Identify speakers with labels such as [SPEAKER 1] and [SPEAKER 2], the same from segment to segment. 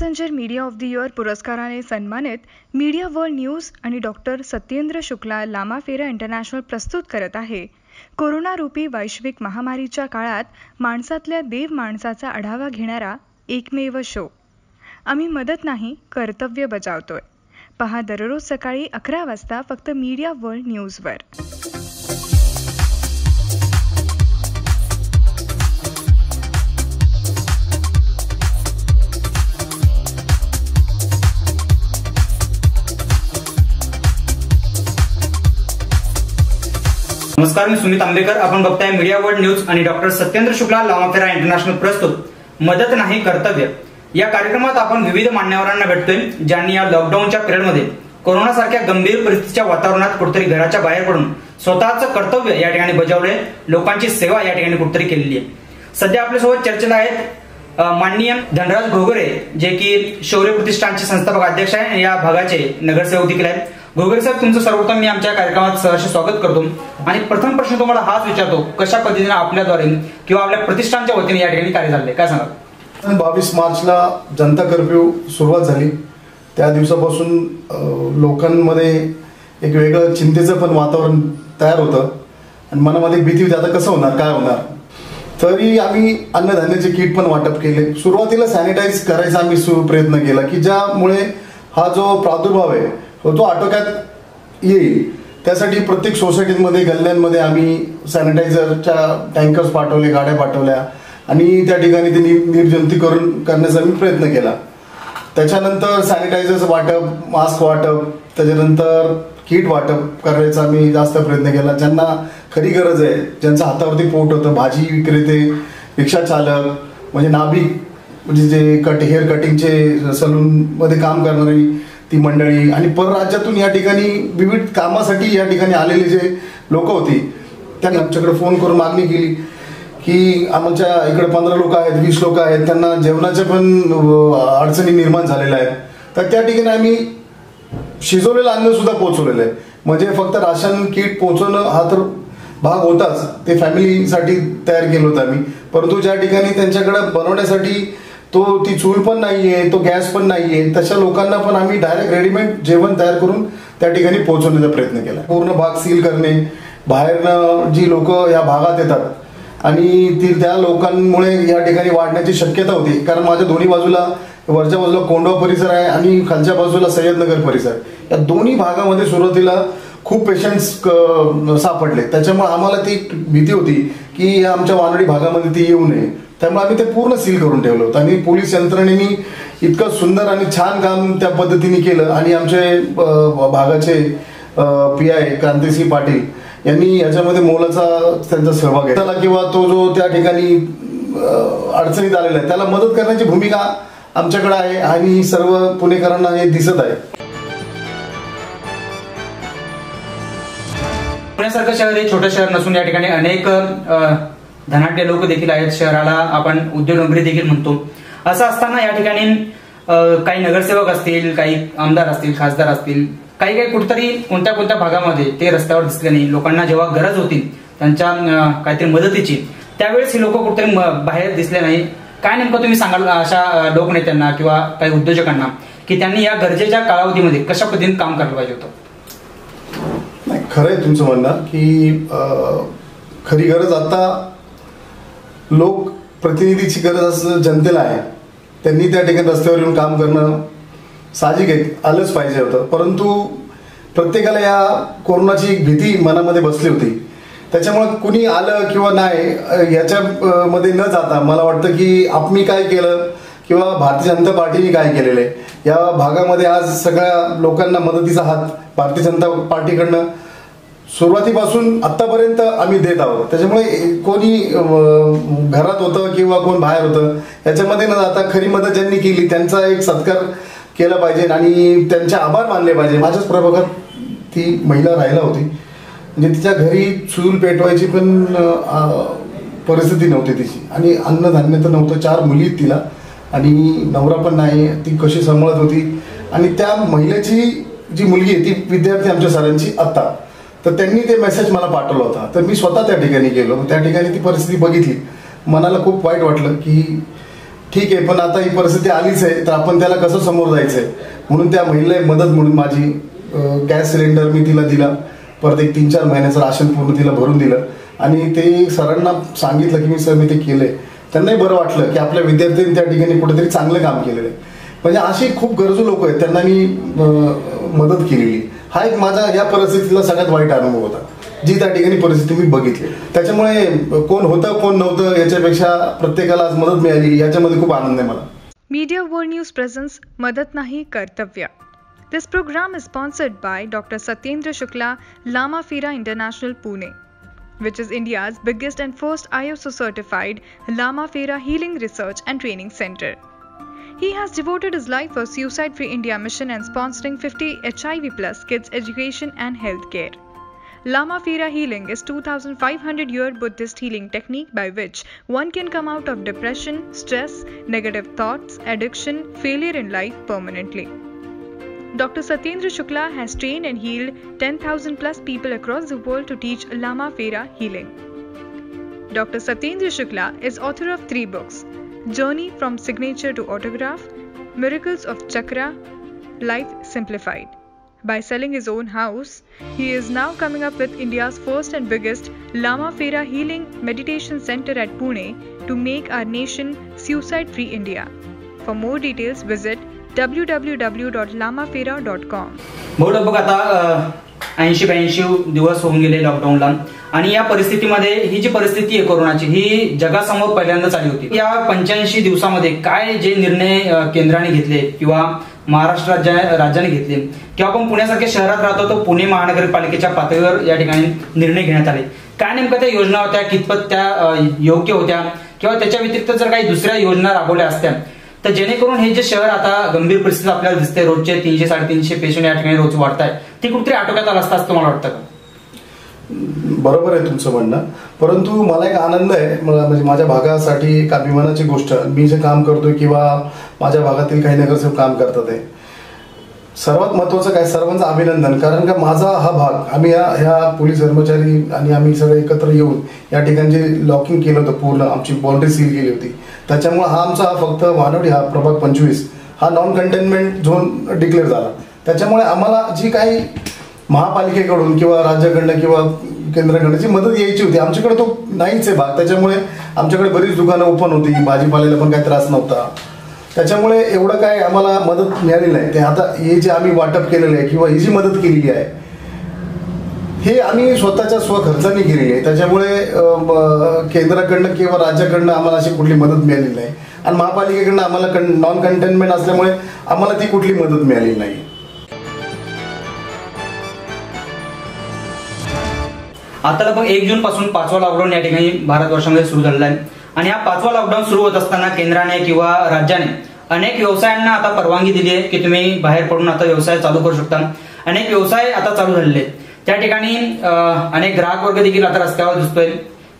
[SPEAKER 1] Passenger media of the year पुरस्काराने सन्मानित media world news आणि डॉक्टर सत्येंद्र शुक्ला लामा फेरा इंटरनॅशनल प्रस्तुत करत आहे. कोरोनारूपी वैश्विक महामारीच्या काळात माणसातल्या देव माणसाचा आढावा घेणारा एकमेव शो आम्ही मदत नाही कर्तव्य बजावतोय. पहा दररोज सकाळी अकरा वाजता फक्त मीडिया वर्ल्ड न्यूजवर
[SPEAKER 2] नमस्कार मी सुमित आंबेकर. आपण बघताय मीडिया वर्ल्ड न्यूज आणि डॉक्टर सत्येंद्र शुक्ला लामाफेरा इंटरनॅशनल प्रस्तुत. मदत नाही कर्तव्य. या कार्यक्रमात आपण विविध मान्यवरांना भेटतोय ज्यांनी या लॉकडाऊनच्या पिरियडमध्ये कोरोना सारख्या गंभीर परिस्थितीच्या वातावरणात कुठेतरी घराच्या बाहेर पडून स्वतःचं कर्तव्य या ठिकाणी बजावले लोकांची सेवा या ठिकाणी कुठेतरी केलेली आहे. सध्या आपल्यासोबत चर्चेला आहेत माननीय धनराज घोगरे जे की शौर्य प्रतिष्ठानचे संस्थापक अध्यक्ष आहे या भागाचे नगरसेवक देखील आहेत. घोगरे साहेब तुमचं सर्वप्रथम मी आमच्या कार्यक्रमात सहर्ष स्वागत करतो. आणि प्रथम प्रश्न तुम्हाला हाच विचारतो कशा पद्धतीने आपल्याद्वारे किंवा आपल्या प्रतिष्ठानच्या वतीने या ठिकाणी कार्य झाले? काय सांगा
[SPEAKER 3] बावीस मार्चला जनता कर्फ्यू सुरुवात झाली. त्या दिवसापासून लोकांमध्ये एक वेगळं चिंतेचं पण वातावरण तयार होतं. आणि मनामध्ये भीती होती आता कसं होणार? काय होणार? तरी आम्ही अन्नधान्याचे किट पण वाटप केले. सुरुवातीला सॅनिटाईज करायचा आम्ही सु प्रयत्न केला की ज्यामुळे हा जो प्रादुर्भाव आहे हो, तो आटोक्यात येईल. त्यासाठी प्रत्येक सोसायटीमध्ये गल्ल्यांमध्ये आम्ही सॅनिटायझरच्या टँकर्स पाठवले गाड्या पाठवल्या. आणि त्या ठिकाणी ते नि- निर्जंतुकीकरण करण्याचा मी प्रयत्न केला. त्याच्यानंतर सॅनिटायझरचं वाटप मास्क वाटप त्याच्यानंतर किट वाटप करायचा मी जास्त प्रयत्न केला. ज्यांना खरी गरज आहे ज्यांचं हातावरती पोट होतं भाजी विक्रेते रिक्षा चालक म्हणजे नाभिक म्हणजे जे कट हेअर कटिंगचे सलूनमध्ये काम करणारी ती मंडळी आणि परराज्यातून या ठिकाणी विविध कामासाठी या ठिकाणी आलेले जे लोक होती त्यांनी आमच्याकडे फोन करून मागणी केली की आमच्या इकडे पंधरा लोक आहेत वीस लोक आहेत त्यांना जेवणाच्या पण अडचणी निर्माण झालेल्या आहेत. तर त्या ठिकाणी आम्ही शिजवलेलं अन्न सुद्धा पोहोचवलेलं आहे. म्हणजे फक्त राशन किट पोहोचवणं हा तर भाग होताच. ते फॅमिलीसाठी तयार केलं होतं आम्ही. परंतु ज्या ठिकाणी त्यांच्याकडे बनवण्यासाठी तो ती चूल पण नाहीये तो गॅस पण नाहीये. तशा लोकांना पण आम्ही डायरेक्ट रेडीमेड जेवण तयार करून त्या ठिकाणी पोहोचवण्याचा प्रयत्न केला. पूर्ण भाग सील करणे बाहेरनं जी लोक या भागात येतात आणि ती त्या लोकांमुळे या ठिकाणी वाढण्याची शक्यता होती. कारण माझ्या दोन्ही बाजूला वरच्या बाजूला कोंडवा परिसर आहे आणि खालच्या बाजूला सय्यदनगर परिसर. या दोन्ही भागामध्ये सुरुवातीला खूप पेशंट्स सापडले. त्याच्यामुळे आम्हाला ती भीती होती की आमच्या वानडी भागामध्ये ती येऊ नये. त्यामुळे आम्ही ते पूर्ण सील करून ठेवलं होतं. आणि पोलीस यंत्रणेनी इतकं सुंदर आणि छान काम त्या पद्धतीने केलं. आणि आमचे भागाचे पी आय क्रांतिसिंह पाटील यांनी याच्यामध्ये मोलाचा त्यांचा सहभाग आहे त्याला किंवा तो जो त्या ठिकाणी अडचणीत आलेला आहे त्याला मदत करण्याची भूमिका आमच्याकडे आहे आणि सर्व पुणेकरांना हे दिसत आहे.
[SPEAKER 2] पुण्यासारखं शहर हे छोटं शहर नसून या ठिकाणी अनेक धनाढ्य लोक देखील आहेत. शहराला आपण उद्योगनगरी देखील म्हणतो. असं असताना या ठिकाणी काही नगरसेवक असतील काही आमदार असतील खासदार असतील काही काही कुठतरी कोणत्या कोणत्या भागामध्ये ते रस्त्यावर दिसले नाही. लोकांना जेव्हा गरज होती त्यांच्या काहीतरी मदतीची त्यावेळेस ही लोक कुठेतरी बाहेर दिसले नाही. काय नेमकं तुम्ही सांगाल अशा लोकनेत्यांना किंवा काही उद्योजकांना की त्यांनी या गरजेच्या कालावधीमध्ये कशा पद्धतीने काम करायला पाहिजे होतं?
[SPEAKER 3] नाही खरं आहे तुमचं म्हणणं की खरी गरज आता लोक प्रतिनिधीची गरज असं जनतेला आहे. त्यांनी त्या ठिकाणी रस्त्यावर येऊन काम करणं साहजिक आहे. आलंच पाहिजे होतं. परंतु प्रत्येकाला या कोरोनाची एक भीती मनामध्ये बसली होती. त्याच्यामुळे कुणी आलं किंवा नाही याच्यामध्ये न जाता मला वाटतं की आम्ही काय केलं किंवा भारतीय जनता पार्टीने काय केलेलं आहे. या भागामध्ये आज सगळ्या लोकांना मदतीचा हात भारतीय जनता पार्टीकडनं सुरुवातीपासून आतापर्यंत आम्ही देत आहोत. त्याच्यामुळे कोणी घरात होतं किंवा कोण बाहेर होतं याच्यामध्ये न जाता खरी मदत ज्यांनी केली त्यांचा एक सत्कार केला पाहिजे आणि त्यांचे आभार मानले पाहिजे. माझ्याच प्रभागात ती महिला राहिला होती. म्हणजे तिच्या घरी चूल पेटवायची पण परिस्थिती नव्हती तिची. आणि अन्नधान्य तर नव्हतं चार मुली आहेत तिला. आणि नवरा पण नाही ती कशी सांभाळत होती. आणि त्या महिलेची जी मुलगी आहे ती विद्यार्थी आमच्या सरांची आत्ता. तर त्यांनी ते मेसेज मला पाठवला होता. तर मी स्वतः त्या ठिकाणी गेलो. त्या ठिकाणी ती परिस्थिती बघितली. मनाला खूप वाईट वाटलं की ठीक आहे पण आता ही परिस्थिती आलीच आहे तर आपण त्याला कसं समोर जायचंय? म्हणून त्या महिलेला मदत म्हणून माझी गॅस सिलेंडर मी तिला दिला. परत एक तीन चार महिन्याचं राशन पूर्ण तिला भरून दिलं. आणि ते सरांना सांगितलं की मी सर मी ते केलंय. त्यांनाही बरं वाटलं की आपल्या विद्यार्थ्यांनी त्या ठिकाणी कुठेतरी चांगलं काम केलेलं आहे. म्हणजे अशी खूप गरजू लोक आहेत. त्यांना मी मदत केलेली. हा एक माझा या परिस्थितीतला सगळ्यात वाईट अनुभव होता. जी त्या ठिकाणी परिस्थिती मी बघितली. त्याच्यामुळे कोण होतं कोण नव्हतं याच्यापेक्षा प्रत्येकाला आज मदत मिळाली याच्यामध्ये खूप आनंद आहे मला.
[SPEAKER 1] मीडिया वर्ल्ड न्यूज प्रेझेंस मदत नाही कर्तव्य. This program is sponsored by doctor Satyendra Shukla Lama Fira international Pune which is India's biggest and first ISO certified Lama Fera Healing Research and Training Center. He has devoted his life for Suicide Free India mission and sponsoring 50 HIV plus kids education and healthcare. Lama Fira healing is 2500 year Buddhist healing technique by which one can come out of depression, stress, negative thoughts, addiction, failure in life permanently. Dr. Satyendra Shukla has trained and healed 10,000 plus people across the world to teach Lama Fera healing. Dr. Satyendra Shukla is author of three books Journey from Signature to Autograph, Miracles of Chakra, Life Simplified. By selling his own house, he is now coming up with India's first and biggest Lama Fera Healing Meditation Center at Pune to make our nation suicide free India. For more details, visit www.lamafera.com.
[SPEAKER 2] Mau udah ऐंशी ब्याऐंशी दिवस होऊन गेले लॉकडाऊनला आणि या परिस्थितीमध्ये ही जी परिस्थिती आहे कोरोनाची ही जगासमोर पहिल्यांदाच आली होती. या पंच्याऐंशी दिवसामध्ये काय जे निर्णय केंद्राने घेतले किंवा महाराष्ट्र राज्या राज्याने घेतले किंवा आपण पुण्यासारख्या शहरात राहतो तो पुणे महानगरपालिकेच्या पातळीवर या ठिकाणी निर्णय घेण्यात आले. काय नेमक्या त्या योजना होत्या कितपत त्या योग्य होत्या किंवा त्याच्या व्यतिरिक्त जर काही दुसऱ्या योजना राबवल्या असत्या तर जेणेकरून हे जे शहर आता गंभीर परिस्थिती आपल्याला दिसते रोजचे तीनशे साडेतीनशे पेशंट या ठिकाणी रोज वाढत आहेत ते कुठेतरी आटोक्यात आलं असतं तुम्हाला मला वाटतं का?
[SPEAKER 3] बरोबर आहे तुमचं म्हणणं. परंतु मला एक आनंद आहे म्हणजे माझ्या भागासाठी एक अभिमानाची गोष्ट. मी जे काम करतोय किंवा माझ्या भागातील काही नगरसेवक काम करतात आहे. सर्वात महत्वाचं काय? सर्वांचं अभिनंदन. कारण का माझा हा भाग आम्ही या ह्या पोलीस कर्मचारी आणि आम्ही सगळे एकत्र येऊन या ठिकाणी जे लॉकिंग केलं होतं पूर्ण. आमची बाउंड्री सील केली होती. त्याच्यामुळे हा आमचा फक्त वानवडी हा प्रभाग पंचवीस हा नॉन कंटेनमेंट झोन डिक्लेअर झाला. त्याच्यामुळे आम्हाला जी काही महापालिकेकडून किंवा राज्याकडनं किंवा केंद्राकडनं जी मदत यायची होती आमच्याकडे तो नाहीच आहे भाग. त्याच्यामुळे आमच्याकडे बरीच दुकानं ओपन होती. भाजीपाल्याला पण काही त्रास नव्हता. त्याच्यामुळे एवढं काय आम्हाला मदत मिळाली नाही. ते आता हे जे आम्ही वाटप केलेलं आहे किंवा ही जी मदत केलेली आहे हे आम्ही स्वतःच्या स्वखर्चाने केलेली आहे. त्याच्यामुळे केंद्राकडनं किंवा राज्याकडनं आम्हाला अशी कुठली मदत मिळाली नाही. आणि महापालिकेकडनं आम्हाला कं नॉन कंटेनमेंट असल्यामुळे आम्हाला ती कुठली मदत मिळाली नाही.
[SPEAKER 2] आता लगभग एक जून पासून पाचवा लॉकडाऊन या ठिकाणी भारत वर्षामध्ये सुरू झालेला आहे. आणि हा पाचवा लॉकडाऊन सुरू होत असताना केंद्राने किंवा राज्याने अनेक व्यवसायांना आता परवानगी दिली आहे की तुम्ही बाहेर पडून आता व्यवसाय चालू करू शकता. अनेक व्यवसाय आता चालू झालेले आहेत. त्या ठिकाणी अनेक ग्राहक वर्ग देखील आता रस्त्यावर दिसतोय.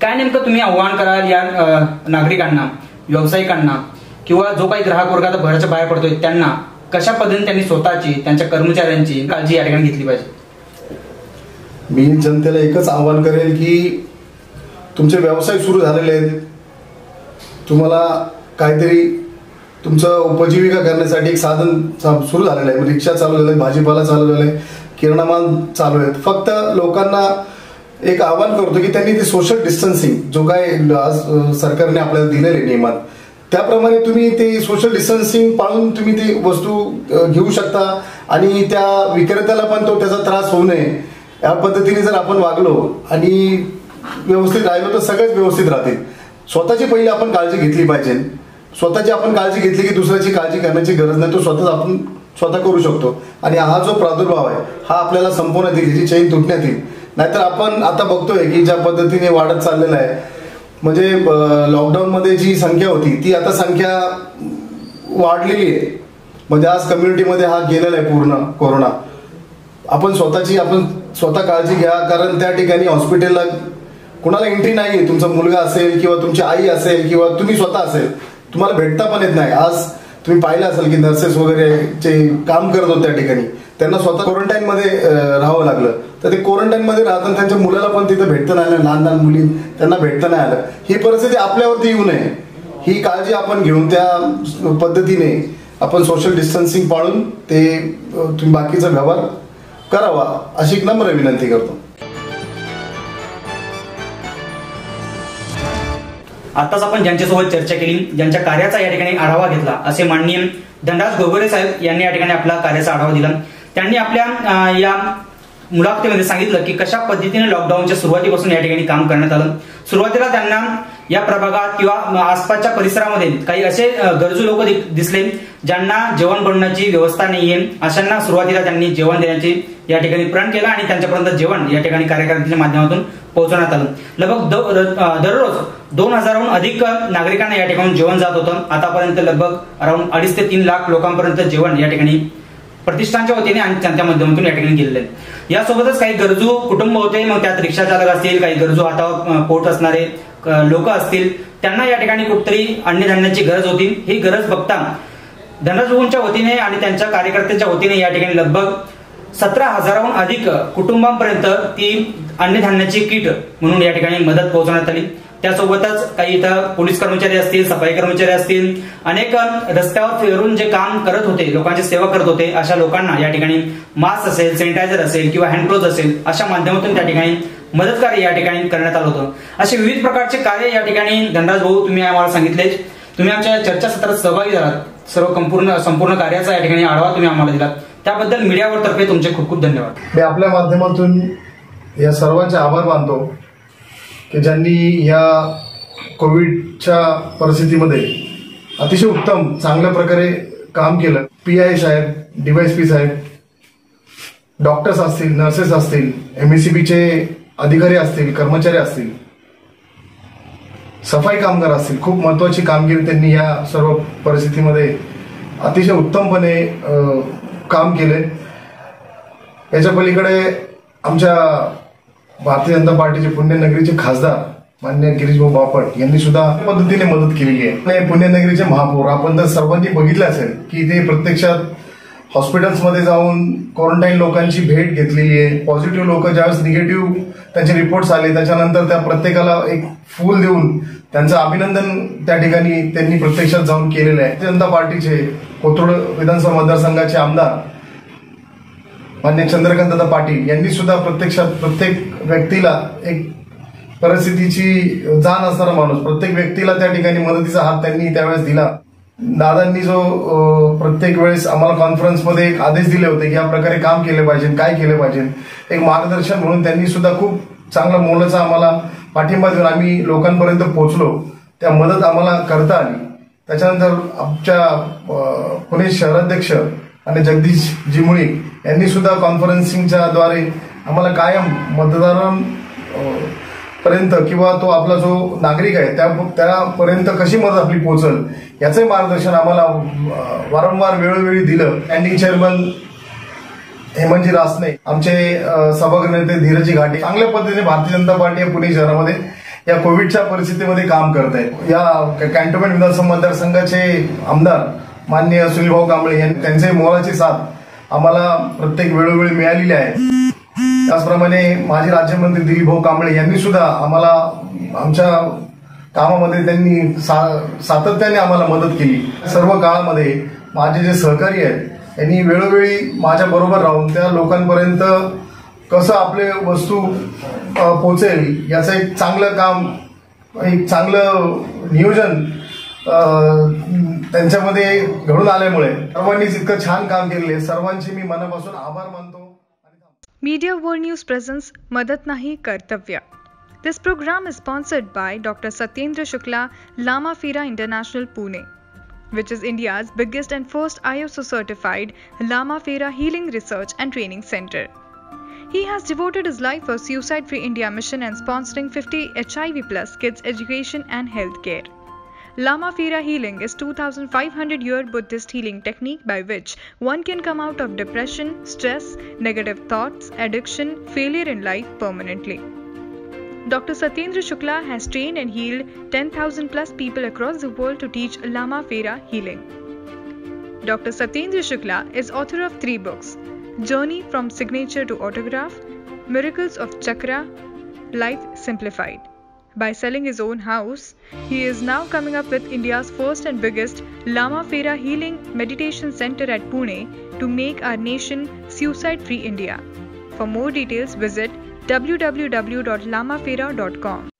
[SPEAKER 2] काय नेमकं तुम्ही आव्हान कराल या नागरिकांना व्यावसायिकांना किंवा जो काही ग्राहक वर्ग आता घराच्या बाहेर पडतोय त्यांना कशा पद्धतीने त्यांनी स्वतःची त्यांच्या कर्मचाऱ्यांची काळजी या ठिकाणी घेतली पाहिजे?
[SPEAKER 3] मी जनतेला एकच आव्हान करेल की तुमचे व्यवसाय सुरू झालेले आहेत. तुम्हाला काहीतरी तुमचं उपजीविका करण्यासाठी एक साधन सुरू झालेलं आहे. रिक्षा चालू झालं आहे भाजीपाला चालू झालं आहे किराणामान चालू आहेत. फक्त लोकांना एक आवाहन करतो की त्यांनी ते सोशल डिस्टन्सिंग जो काय आज सरकारने आपल्याला दिलेले नियमात त्याप्रमाणे तुम्ही ते सोशल डिस्टन्सिंग पाळून तुम्ही ती वस्तू घेऊ शकता. आणि त्या विक्रेत्याला पण तो त्याचा त्रास होऊ नये. या पद्धतीने जर आपण वागलो आणि व्यवस्थित राहिलो तर सगळेच व्यवस्थित राहतील. स्वतःची पहिली आपण काळजी घेतली पाहिजे. स्वतःची आपण काळजी घेतली की दुसऱ्याची काळजी करण्याची गरज नाही तो स्वतःच आपण स्वतः करू शकतो. आणि हा जो प्रादुर्भाव आहे हा आपल्याला संपवण्यात येईल याची चैन तुटण्यात येईल. नाहीतर आपण आता बघतोय की ज्या पद्धतीने वाढत चाललेला आहे म्हणजे लॉकडाऊनमध्ये जी संख्या होती ती आता संख्या वाढलेली आहे. म्हणजे आज कम्युनिटीमध्ये हा गेलेला आहे पूर्ण कोरोना. आपण स्वतःची आपण स्वतः काळजी घ्या कारण त्या ठिकाणी हॉस्पिटलला कुणाला एंट्री नाही आहे तुमचा मुलगा असेल किंवा तुमची आई असेल किंवा तुम्ही स्वतः असेल तुम्हाला भेटता पण येत नाही. आज तुम्ही पाहिलं असेल की नर्सेस वगैरे जे काम करत होते त्या ठिकाणी त्यांना स्वतः क्वारंटाईन मध्ये राहावं लागलं. तर ते क्वारंटाईन मध्ये राहताना त्यांच्या मुलाला पण तिथे भेटतं नाही आलं लहान लहान मुली त्यांना भेटतं नाही आलं. ही परिस्थिती आपल्यावरती येऊ नये. ही काळजी आपण घेऊन त्या पद्धतीने आपण सोशल डिस्टन्सिंग पाळून ते तुम्ही बाकीचा व्यवहार करावा अशी एक नम्र विनंती करतो.
[SPEAKER 2] आताच आपण ज्यांच्यासोबत चर्चा केली ज्यांच्या कार्याचा या ठिकाणी आढावा घेतला असे माननीय धनराज गोगोरे साहेब यांनी या ठिकाणी आपला कार्याचा आढावा दिला. त्यांनी आपल्या या मुलाखतीमध्ये सांगितलं की कशा पद्धतीने लॉकडाऊनच्या सुरुवातीपासून या ठिकाणी काम करण्यात आलं. सुरुवातीला त्यांना या प्रभागात किंवा आसपासच्या परिसरामध्ये काही असे गरजू लोक दिसले ज्यांना जेवण बनवण्याची व्यवस्था नाहीये अशांना सुरुवातीला त्यांनी जेवण देण्याची या ठिकाणी प्रण केला आणि त्यांच्यापर्यंत जेवण या ठिकाणी कार्यकर्त्यांच्या माध्यमातून पोहोचवण्यात आलं. लगभग दररोज दोन हजारहून अधिक नागरिकांना या ठिकाणी जेवण जात होतं. आतापर्यंत लगभग अराउंड अडीच ते तीन लाख लोकांपर्यंत जेवण या ठिकाणी प्रतिष्ठानच्या वतीने आणि त्यांच्या माध्यमातून या ठिकाणी गेलेले यासोबतच काही गरजू कुटुंब होते मग त्यात रिक्षा चालक असतील काही गरजू हातावर पोट असणारे लोक असतील त्यांना या ठिकाणी कुठतरी अन्नधान्याची गरज होती. ही गरज बघता धनराजभाऊंच्या वतीने आणि त्यांच्या कार्यकर्त्यांच्या वतीने या ठिकाणी लगभग सतरा हजाराहून अधिक कुटुंबांपर्यंत ती अन्नधान्याची किट म्हणून या ठिकाणी मदत पोहोचवण्यात आली. त्यासोबतच काही इथं पोलीस कर्मचारी असतील सफाई कर्मचारी असतील अनेक रस्त्यावर फिरून जे काम करत होते लोकांची सेवा करत होते अशा लोकांना या ठिकाणी मास्क असेल सॅनिटायझर असेल किंवा हँडग्लोव्ह असेल अशा माध्यमातून त्या ठिकाणी मदत कार्य या ठिकाणी करण्यात आलं होतं. असे विविध प्रकारचे कार्य या ठिकाणी धनराज भाऊ तुम्ही आम्हाला सांगितले. तुम्ही आमच्या चर्चासत्रात सहभागी झालात. सर्व संपूर्ण संपूर्ण कार्याचा या ठिकाणी आढावा तुम्ही आम्हाला दिलात. त्याबद्दल मीडियावर तर्फे तुमचे खूप खूप धन्यवाद.
[SPEAKER 3] मी आपल्या माध्यमातून या सर्वांचे आभार मानतो की ज्यांनी या कोविडच्या परिस्थितीमध्ये अतिशय उत्तम चांगल्या प्रकारे काम केलं. पी आय साहेब डीवायस पी साहेब डॉक्टर्स असतील नर्सेस असतील एम एस सी बीचे अधिकारी असतील कर्मचारी असतील सफाई कामगार असतील खूप महत्वाची कामगिरी त्यांनी या सर्व परिस्थितीमध्ये अतिशय उत्तमपणे काम केले. याच्या पलीकडे आमच्या भारतीय जनता पार्टीचे पुण्यनगरीचे खासदार मान्य गिरीशभाऊ बापट यांनी सुद्धा पद्धतीने मदत केलेली आहे. पुण्यनगरीचे महापौर आपण तर सर्वांनी बघितलं असेल की ते प्रत्यक्षात हॉस्पिटल्समध्ये जाऊन क्वारंटाईन लोकांची भेट घेतलेली आहे. पॉझिटिव्ह लोक ज्यावेळेस निगेटिव्ह त्याचे रिपोर्ट्स आले त्याच्यानंतर त्या प्रत्येकाला एक फूल देऊन त्यांचं अभिनंदन त्या ठिकाणी त्यांनी प्रत्यक्षात जाऊन केलेलं आहे. जनता पार्टीचे कोथरूड विधानसभा मतदारसंघाचे आमदार मान्य चंद्रकांत पाटील यांनी सुद्धा प्रत्यक्षात प्रत्येक व्यक्तीला एक परिस्थितीची जाण असणारा माणूस प्रत्येक व्यक्तीला त्या ठिकाणी मदतीचा हात त्यांनी त्यावेळेस दिला. दादांनी जो प्रत्येक वेळेस आम्हाला कॉन्फरन्समध्ये एक आदेश दिले होते की या प्रकारे काम केले पाहिजे काय केले पाहिजे. एक मार्गदर्शन म्हणून त्यांनी सुद्धा खूप चांगला मोलाचा आम्हाला पाठिंबा देऊन आम्ही लोकांपर्यंत पोहोचलो. त्या मदत आम्हाला करता आली. त्याच्यानंतर आमच्या पुणे शहराध्यक्ष आणि जगदीश जिमुळी यांनी सुद्धा कॉन्फरन्सिंगच्या द्वारे आम्हाला कायम मतदारां पर्यंत किंवा तो आपला जो नागरिक आहे त्या त्यापर्यंत कशी मदत आपली पोहोचल याचंही मार्गदर्शन आम्हाला वारंवार वेळोवेळी दिलं. स्टँडिंग चेअरमन हेमंतजी रासने आमचे सभागृह नेते धीरजी घाटे चांगल्या पद्धतीने भारतीय जनता पार्टी पुणे शहरामध्ये या कोविडच्या परिस्थितीमध्ये काम करत आहेत. या कॅन्टोन्मेंट विधानसभा मतदारसंघाचे आमदार मान्य सुनीलभाऊ कांबळे यांनी त्यांचे मोलाची साथ आम्हाला प्रत्येक वेळोवेळी मिळालेली आहे. त्याचप्रमाणे माजी राज्यमंत्री दिलीप भाऊ कांबळे यांनी सुद्धा आम्हाला आमच्या कामामध्ये त्यांनी सातत्याने आम्हाला मदत केली. सर्व काळामध्ये माझे जे सहकारी आहेत यांनी वेळोवेळी माझ्या बरोबर राहून त्या लोकांपर्यंत कसं आपले वस्तू पोचेल याचं एक चांगलं काम एक चांगलं नियोजन त्यांच्यामध्ये घडून आल्यामुळे सर्वांनीच इतकं छान काम केले सर्वांचे मी मनापासून आभार मानतो.
[SPEAKER 1] Media World News presents Madat Nahi Kartavya. This program is sponsored by Dr. Satyendra Shukla Lama Fira International Pune, which is India's biggest and first ISO certified Lama Fira Healing Research and Training Center. He has devoted his life for Suicide Free India mission and sponsoring 50 HIV plus kids education and healthcare. Lama Fira healing is 2500 year Buddhist healing technique by which one can come out of depression, stress, negative thoughts, addiction, failure in life permanently. Dr. Satyendra Shukla has trained and healed 10,000 plus people across the world to teach Lama Fera healing. Dr. Satyendra Shukla is author of three books Journey from Signature to Autograph, Miracles of Chakra, Life Simplified. By selling his own house, he is now coming up with India's first and biggest Lama Fera Healing Meditation Center at Pune to make our nation suicide free India. For more details, visit www.lamafera.com.